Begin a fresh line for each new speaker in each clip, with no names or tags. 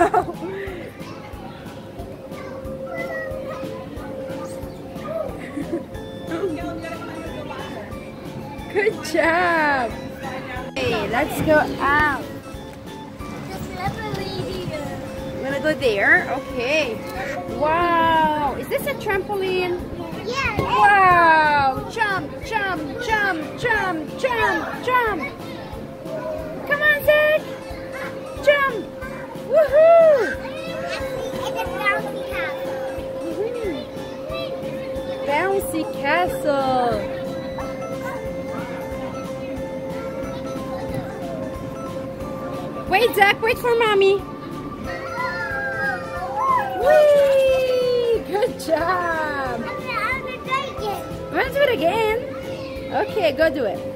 Wow! Good job! Hey, let's go out. I'm gonna go there. Okay. Wow! Is this a trampoline?
Yeah.
Wow! Jump, jump, jump, jump, jump, jump!
Bouncy
castle! Wait, Zach, wait for mommy. Whee! Good job!
I'm gonna take it.
Let's do it again. Okay, go do it.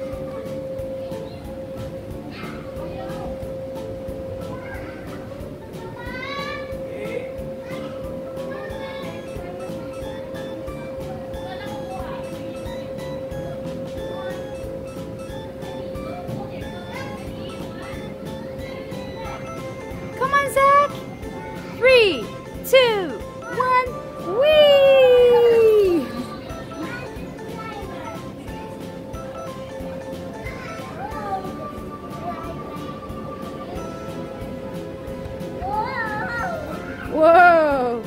Whoa!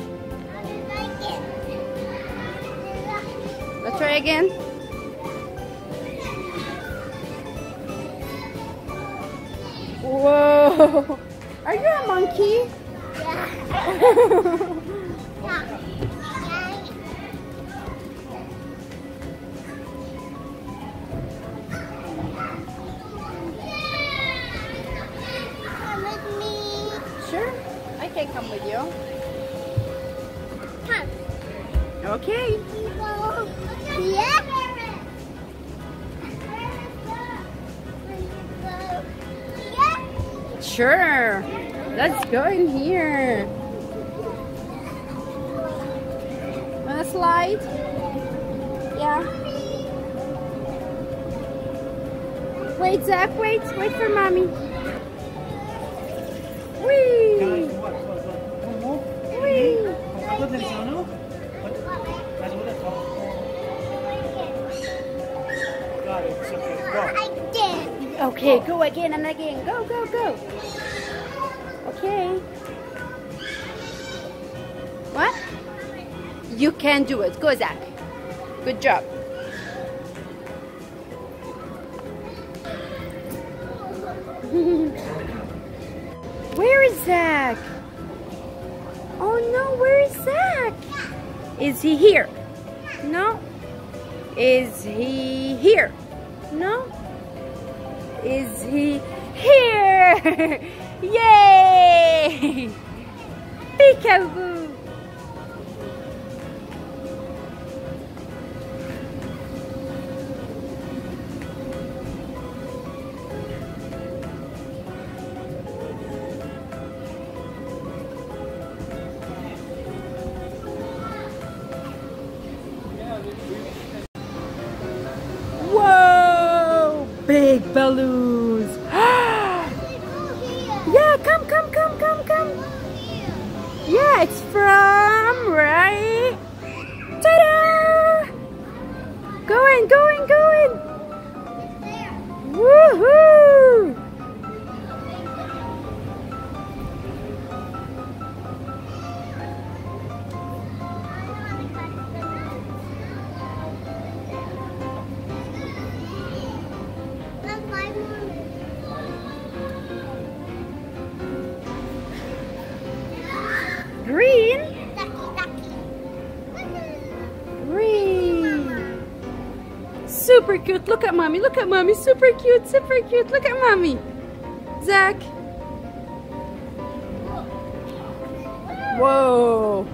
Let's try again. Whoa! Are you a monkey? Sure, come with you. Okay. Sure. Let's go in here. Wanna slide? Yeah. Wait, Zach, wait. Wait for mommy.
Okay, go
again and again. Go, go, go. Okay. What? You can do it. Go, Zach. Good job. Where is Zach? Oh no, where is Zach? Is he here? No. Is he here? No. Is he here? Yay! Peekaboo! Big balloons! yeah, come, come, come, come, come! Yeah, it's from right. Ta-da! Going, going, going! Super cute. Look at mommy. Look at mommy. Super cute. Super cute. Look at mommy. Zach. Whoa.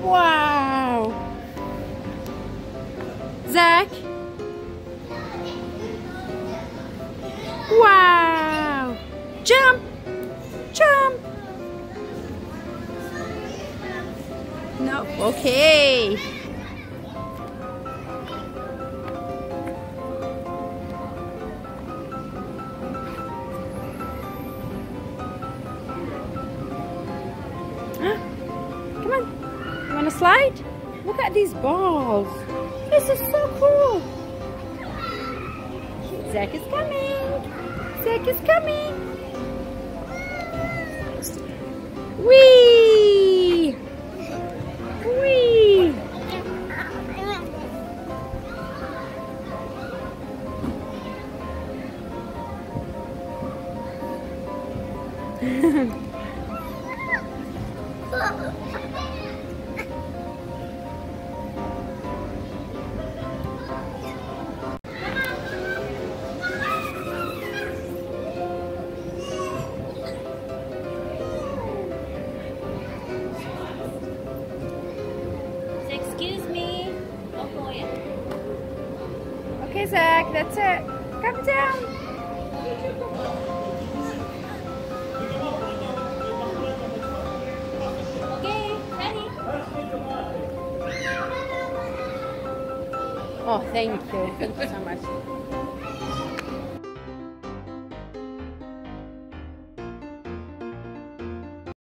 Wow. Zach. Wow. Jump. Jump. No. Okay. Slide? Look at these balls. This is so cool. Zach is coming. Zach is coming. Whee! Whee! Okay, Zach, that's it. Come down.
Okay, ready?
Oh, thank you. Thank you so much.